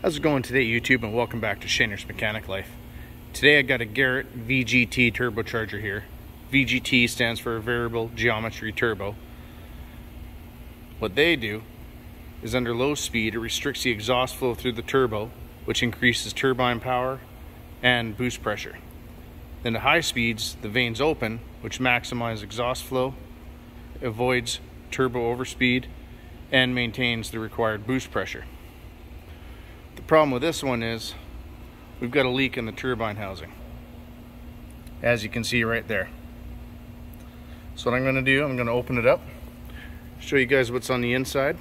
How's it going today YouTube and welcome back to Shaner's Mechanic Life. Today I got a Garrett VGT turbocharger here. VGT stands for Variable Geometry Turbo. What they do is under low speed it restricts the exhaust flow through the turbo which increases turbine power and boost pressure. Then at high speeds the vanes open which maximizes exhaust flow, avoids turbo overspeed, and maintains the required boost pressure. Problem with this one is we've got a leak in the turbine housing. As you can see right there. So what I'm going to do, I'm going to open it up, show you guys what's on the inside,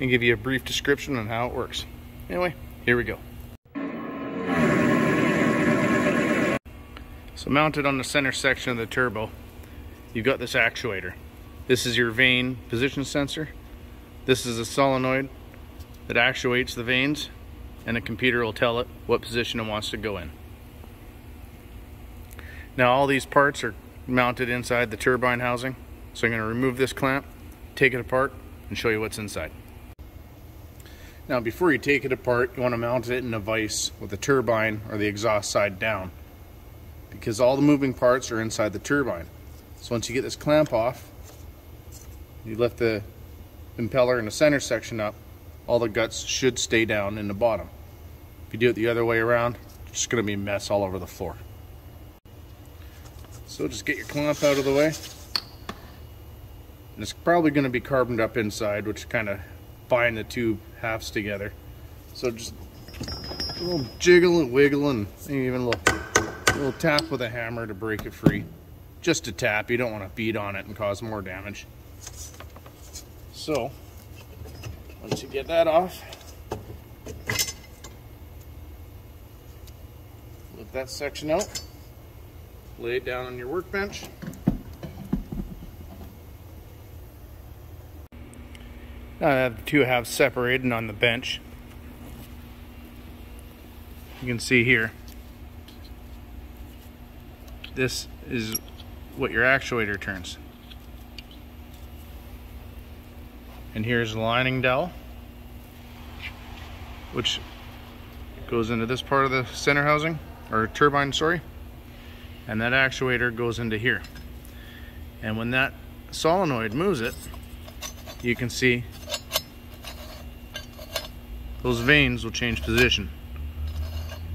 and give you a brief description on how it works. Anyway, here we go. So mounted on the center section of the turbo, you've got this actuator. This is your vane position sensor. This is a solenoid that actuates the vanes and the computer will tell it what position it wants to go in. Now all these parts are mounted inside the turbine housing. So I'm going to remove this clamp, take it apart, and show you what's inside. Now before you take it apart, you want to mount it in a vise with the turbine or the exhaust side down because all the moving parts are inside the turbine. So once you get this clamp off, you lift the impeller in the center section up, all the guts should stay down in the bottom. If you do it the other way around, it's just going to be a mess all over the floor. So just get your clamp out of the way. And it's probably going to be carboned up inside, which kind of bind the two halves together. So just a little jiggle and wiggle and even a little, a little tap with a hammer to break it free. Just a tap, you don't want to beat on it and cause more damage. So, once you get that off, lift that section out, lay it down on your workbench. Now I have the two halves separated on the bench. You can see here, this is what your actuator turns. And here's the lining dowel, which goes into this part of the center housing, or turbine, sorry. And that actuator goes into here. And when that solenoid moves it, you can see those vanes will change position,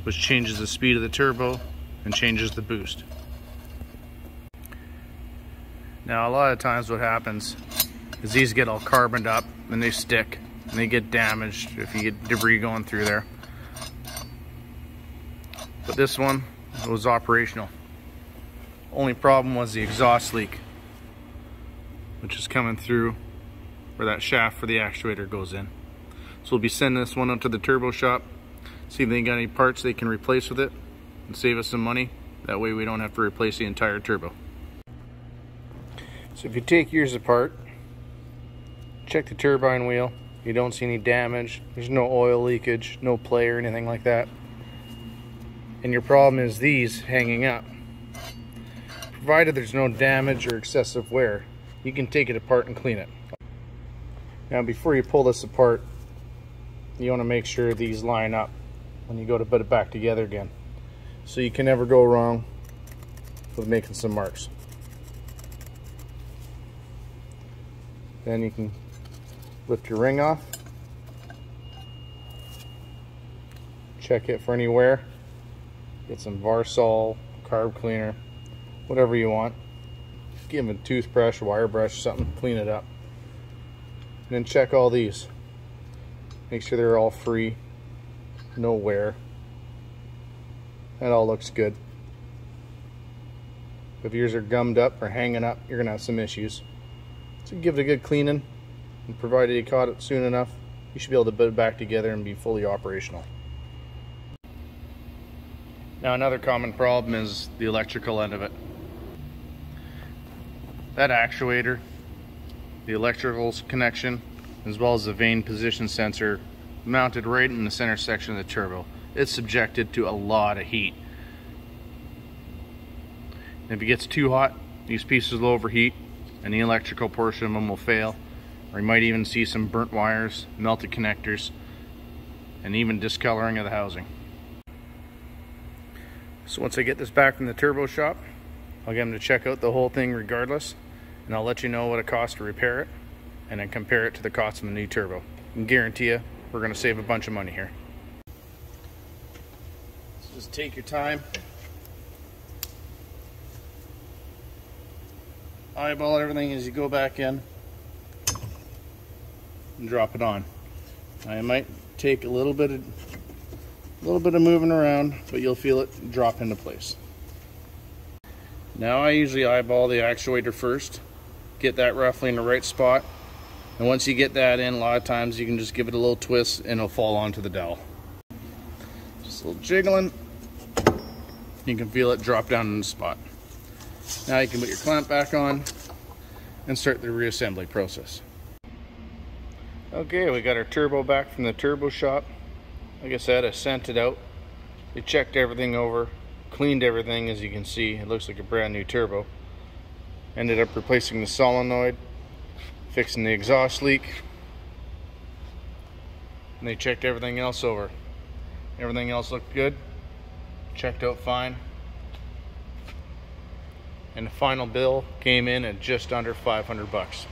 which changes the speed of the turbo and changes the boost. Now a lot of times what happens is these get all carboned up and they stick and they get damaged if you get debris going through there. But this one was operational. Only problem was the exhaust leak, which is coming through where that shaft for the actuator goes in. So we'll be sending this one up to the turbo shop, see if they got any parts they can replace with it and save us some money. That way we don't have to replace the entire turbo. So if you take yours apart, check the turbine wheel. You don't see any damage. There's no oil leakage, no play or anything like that. And your problem is these hanging up. Provided there's no damage or excessive wear, you can take it apart and clean it. Now before you pull this apart, you want to make sure these line up when you go to put it back together again. So you can never go wrong with making some marks. Then you can lift your ring off. Check it for any wear. Get some Varsol, carb cleaner, whatever you want. Give them a toothbrush, wire brush, something, clean it up. And then check all these. Make sure they're all free, no wear. That all looks good. If yours are gummed up or hanging up, you're gonna have some issues. So give it a good cleaning, and provided you caught it soon enough, you should be able to put it back together and be fully operational. Now another common problem is the electrical end of it. That actuator, the electrical connection, as well as the vane position sensor mounted right in the center section of the turbo. It's subjected to a lot of heat. If it gets too hot, these pieces will overheat and the electrical portion of them will fail. Or you might even see some burnt wires, melted connectors. and even discoloring of the housing. So once I get this back from the turbo shop, I'll get them to check out the whole thing regardless, and I'll let you know what it costs to repair it, and then compare it to the cost of the new turbo. I can guarantee you, we're gonna save a bunch of money here. So just take your time. Eyeball everything as you go back in and drop it on. I might take a little bit of a little bit of moving around, but you'll feel it drop into place. Now I usually eyeball the actuator first, get that roughly in the right spot, and once you get that in, a lot of times you can just give it a little twist and it'll fall onto the dowel. Just a little jiggling, you can feel it drop down in the spot. Now you can put your clamp back on and start the reassembly process. Okay, we got our turbo back from the turbo shop. Like I said, I sent it out. We checked everything over, cleaned everything as you can see. It looks like a brand new turbo. Ended up replacing the solenoid, fixing the exhaust leak. And they checked everything else over. Everything else looked good. Checked out fine. And the final bill came in at just under 500 bucks.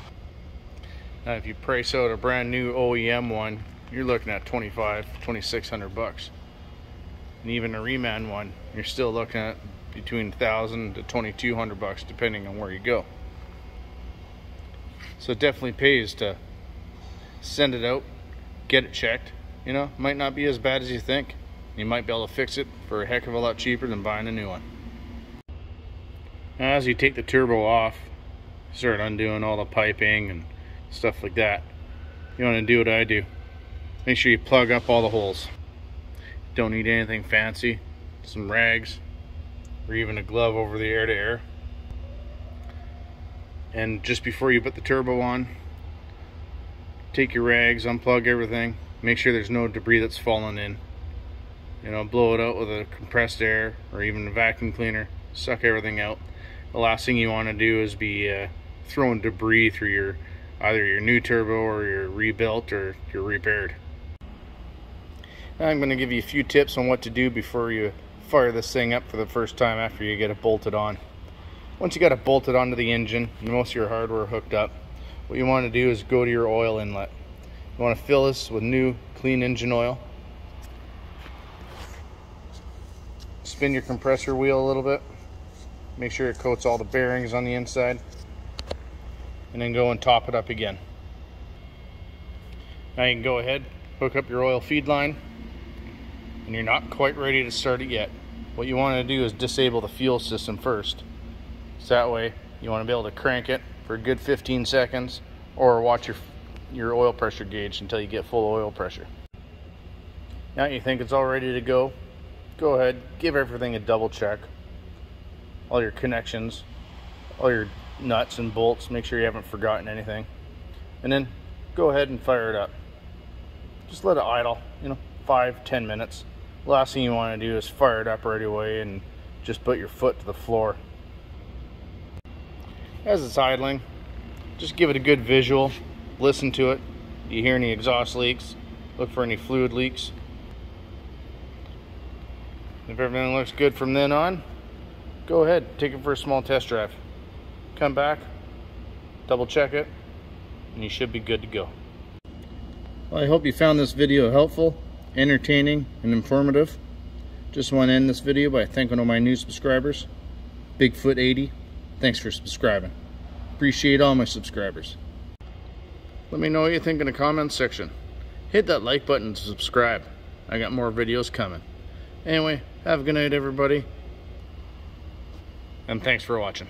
Now if you price out a brand new OEM one, you're looking at 25, 2600 bucks. And even a reman one, you're still looking at between 1000 to 2200 bucks depending on where you go. So it definitely pays to send it out, get it checked. You know, might not be as bad as you think. You might be able to fix it for a heck of a lot cheaper than buying a new one. Now, as you take the turbo off, start undoing all the piping and stuff like that. You want to do what I do. Make sure you plug up all the holes. Don't need anything fancy. Some rags or even a glove over the air to air. And just before you put the turbo on, take your rags, unplug everything, make sure there's no debris that's fallen in. You know, blow it out with a compressed air or even a vacuum cleaner, suck everything out. The last thing you want to do is be uh, throwing debris through your either your new turbo or your rebuilt or your repaired. Now I'm going to give you a few tips on what to do before you fire this thing up for the first time after you get it bolted on. Once you got it bolted onto the engine and most of your hardware hooked up, what you want to do is go to your oil inlet. You want to fill this with new clean engine oil. Spin your compressor wheel a little bit. Make sure it coats all the bearings on the inside and then go and top it up again. Now you can go ahead, hook up your oil feed line, and you're not quite ready to start it yet. What you want to do is disable the fuel system first. So that way you want to be able to crank it for a good 15 seconds or watch your, your oil pressure gauge until you get full oil pressure. Now you think it's all ready to go, go ahead, give everything a double check. All your connections, all your nuts and bolts, make sure you haven't forgotten anything. And then go ahead and fire it up. Just let it idle, you know, five, ten minutes. Last thing you want to do is fire it up right away and just put your foot to the floor. As it's idling, just give it a good visual, listen to it. Do you hear any exhaust leaks? Look for any fluid leaks. If everything looks good from then on, go ahead, take it for a small test drive come back, double check it, and you should be good to go. Well, I hope you found this video helpful, entertaining, and informative. Just want to end this video by thanking all my new subscribers. Bigfoot80, thanks for subscribing. Appreciate all my subscribers. Let me know what you think in the comments section. Hit that like button to subscribe. I got more videos coming. Anyway, have a good night everybody. And thanks for watching.